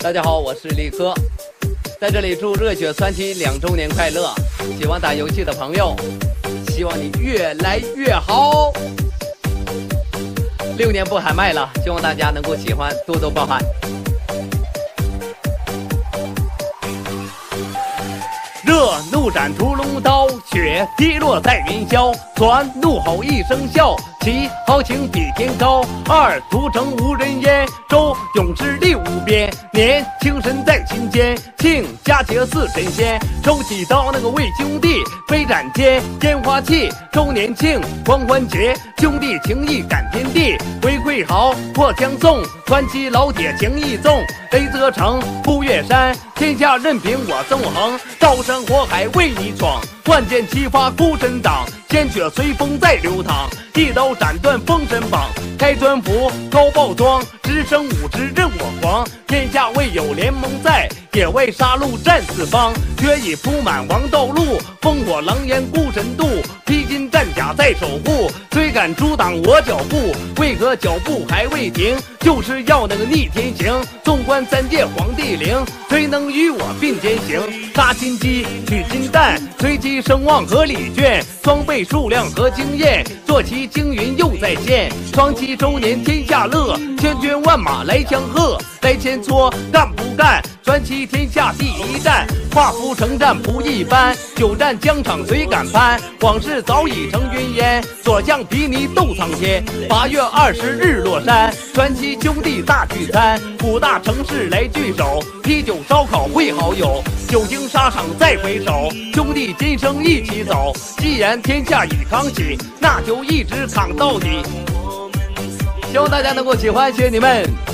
大家好，我是李科，在这里祝热血传奇两周年快乐！喜欢打游戏的朋友，希望你越来越好。六年不喊麦了，希望大家能够喜欢，多多包涵。热怒斩屠龙刀，血滴落在云霄。传怒吼一声笑，其豪情比天高。二屠城无人烟，周勇士力无边。年轻神在心间，庆佳节似神仙。抽起刀那个为兄弟，飞斩天烟花气。周年庆狂欢节，兄弟情谊感天地。回馈好破江送，传奇老铁情义重。雷泽城步岳山，天下任凭我纵横。刀山火海为你闯，万箭齐发孤身挡。鲜血随风在流淌，一刀斩断封神榜。开专服高爆装，直升五职任我狂。天下未有联盟在，野外杀戮战四方。血已铺满王道路，烽火狼烟孤神渡。在守护，追赶阻挡我脚步。为何脚步还未停？就是要那个逆天行。纵观三界皇帝陵，谁能与我并肩行？杀金鸡取金蛋，随机声望和礼券，装备数量和经验，坐骑青云又再现。双七周年天下乐，千军万马来相贺。来前搓干不干？传奇天下第一战，化浮成战不一般。久战疆场谁敢攀？往事早已成云烟。左将比你斗苍天。八月二十日落山，传奇兄弟大聚餐，五大城市来聚首，啤酒烧烤会好友，久经沙场再回首，兄弟今生一起走。既然天下已扛起，那就一直扛到底。希望大家能够喜欢，谢谢你们。